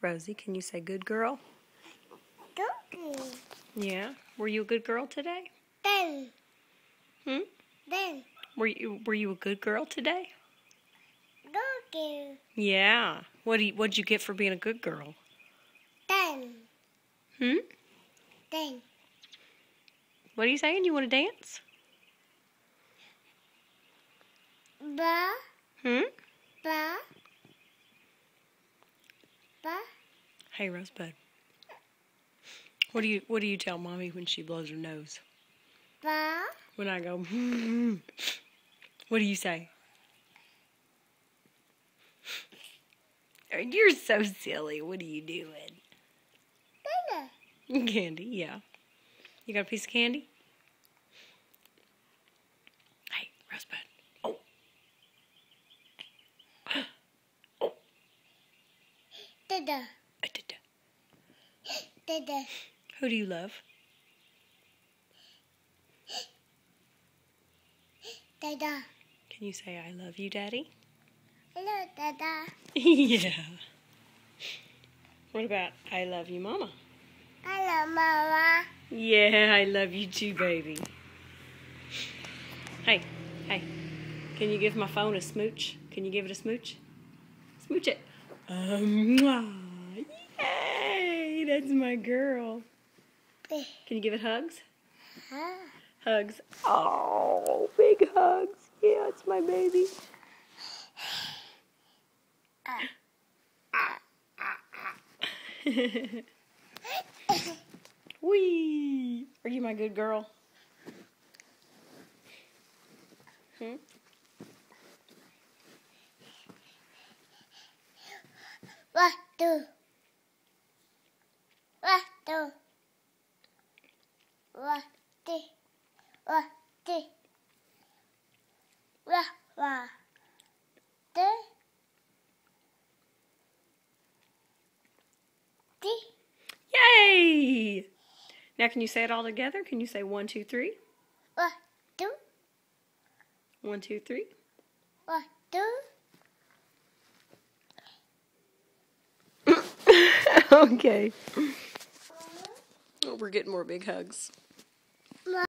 Rosie, can you say good girl? Cookie. Yeah. Were you a good girl today? Then. Hmm? Then. Were you Were you a good girl today? Cookie. Yeah. What do you, What'd you get for being a good girl? Then. Hmm. Then. What are you saying? You want to dance? Ba. Hmm. Hey, Rosebud. What do you What do you tell mommy when she blows her nose? Ba. When I go, hmm. what do you say? You're so silly. What are you doing? Dada. Candy, yeah. You got a piece of candy? Hey, Rosebud. Oh. oh. Dada. I did that. Dada. Who do you love? Dada. Can you say I love you, Daddy? Hello, Dada. yeah. What about I love you, Mama? Hello, Mama. Yeah, I love you too, baby. Hey, hey. Can you give my phone a smooch? Can you give it a smooch? Smooch it. Um! That's my girl. Can you give it hugs? Huh? Hugs. Oh, big hugs. Yeah, it's my baby. Wee! Are you my good girl? Hmm? One, two. One, two. One, two. One, two. One, one. Two. Three. Yay! Now, can you say it all together? Can you say one, two, three? One, two. One, two, three. One, two. okay. Oh, we're getting more big hugs.